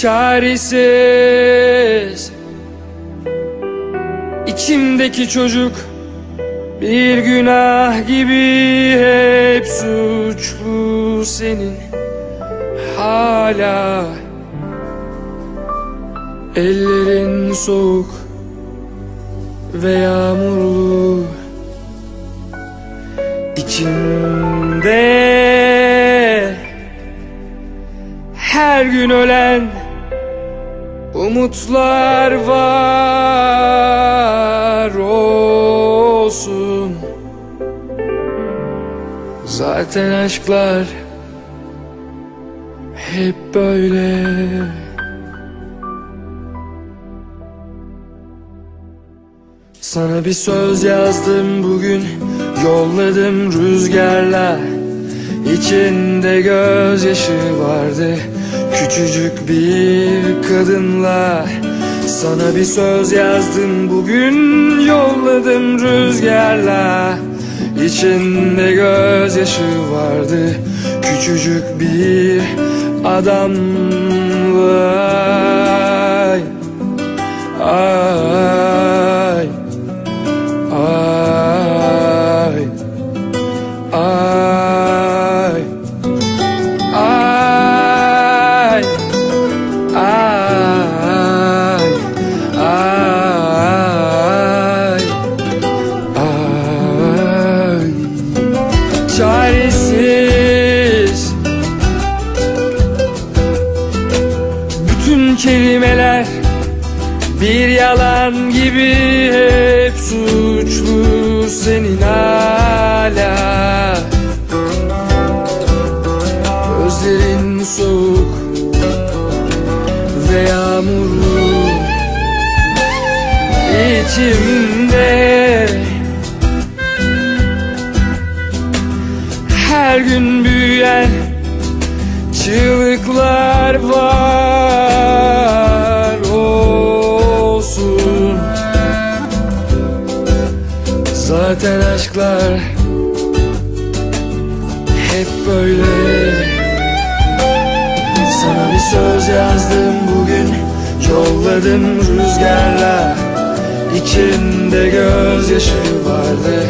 çaresiz. İçimdeki çocuk bir günah gibi hep suçlu senin. Hala Ellerin soğuk ve yağmurlu. İçimde her gün ölen umutlar var olsun. Zaten aşklar hep böyle. Sana bir söz yazdım bugün Yolladım rüzgarla İçinde gözyaşı vardı Küçücük bir kadınla Sana bir söz yazdım. Bugün Yolladım rüzgarla. İçinde gözyaşı vardı. Küçücük bir adamla kelimeler bir yalan gibi hep suçlu senin hala. Gözlerin soğuk ve yağmurlu içimde Her gün büyüyen çığlıklar var Zaten aşklar hep böyle. Sana bir söz yazdım bugün Yolladım rüzgarla İçinde gözyaşı vardı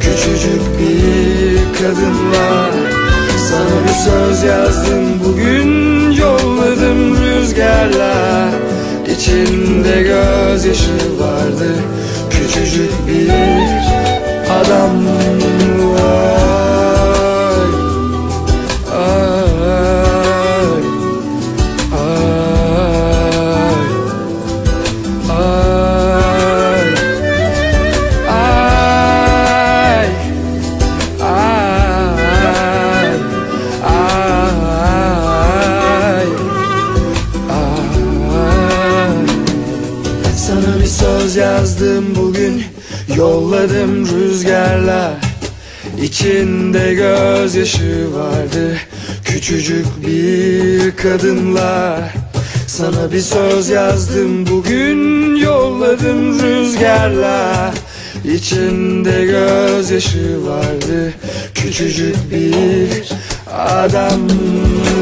Küçücük bir kadınla Sana bir söz yazdım bugün Yolladım rüzgarla İçinde gözyaşı vardı Küçücük bir adamla söz yazdım bugün Yolladım rüzgarla İçinde gözyaşı vardı Küçücük bir kadınla Sana bir söz yazdım bugün Yolladım rüzgarla İçinde gözyaşı vardı Küçücük bir adamla